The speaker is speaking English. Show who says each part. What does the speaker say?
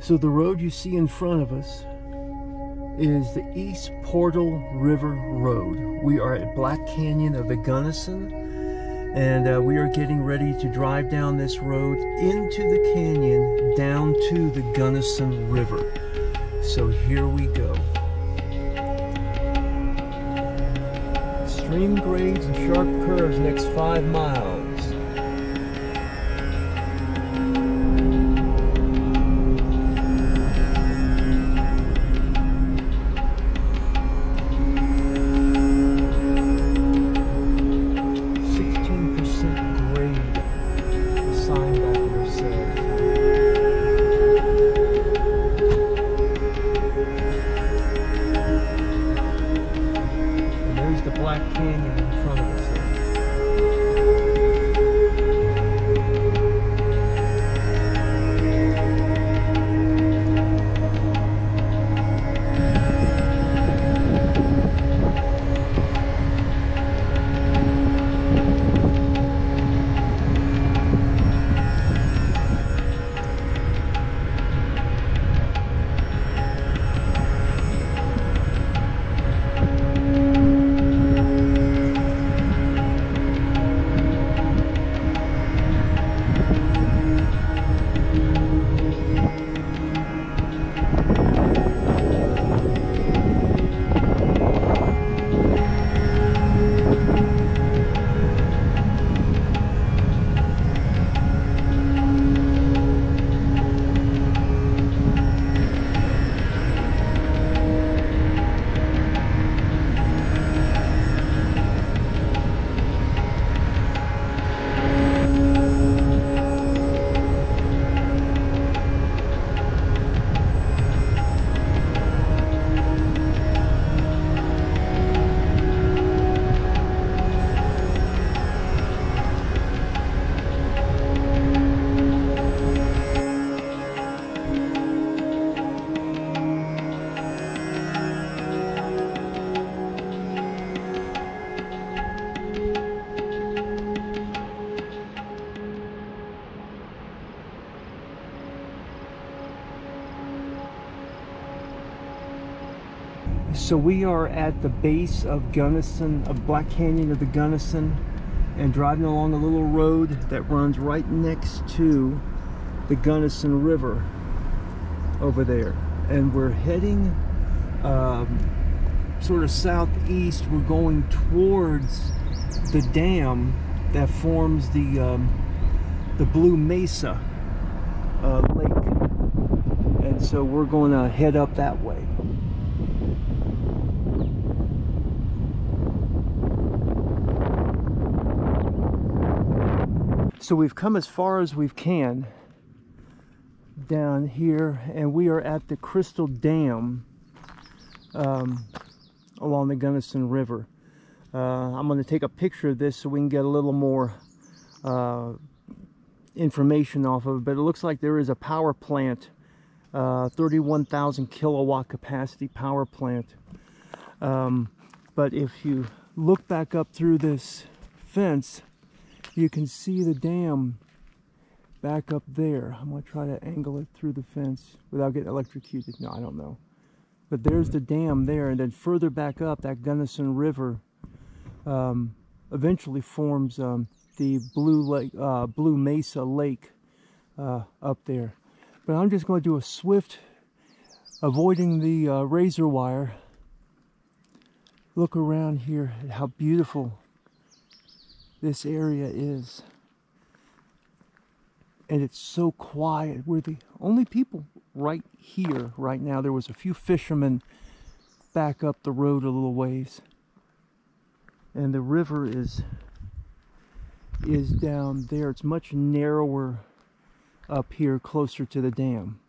Speaker 1: So the road you see in front of us is the East Portal River Road. We are at Black Canyon of the Gunnison and uh, we are getting ready to drive down this road into the canyon down to the Gunnison River. So here we go. Stream grades and sharp curves next five miles. So we are at the base of Gunnison, of Black Canyon of the Gunnison, and driving along a little road that runs right next to the Gunnison River over there. And we're heading um, sort of southeast. We're going towards the dam that forms the um, the Blue Mesa uh, Lake. And so we're going to head up that way. So we've come as far as we can down here, and we are at the Crystal Dam um, along the Gunnison River. Uh, I'm going to take a picture of this so we can get a little more uh, information off of it, but it looks like there is a power plant, uh, 31,000 kilowatt capacity power plant. Um, but if you look back up through this fence, you can see the dam back up there. I'm going to try to angle it through the fence without getting electrocuted. No, I don't know. But there's the dam there, and then further back up, that Gunnison River um, eventually forms um, the Blue Lake, uh, Blue Mesa Lake uh, up there. But I'm just going to do a swift, avoiding the uh, razor wire. Look around here at how beautiful this area is. And it's so quiet. We're the only people right here right now. There was a few fishermen back up the road a little ways. And the river is is down there. It's much narrower up here closer to the dam.